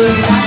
good night.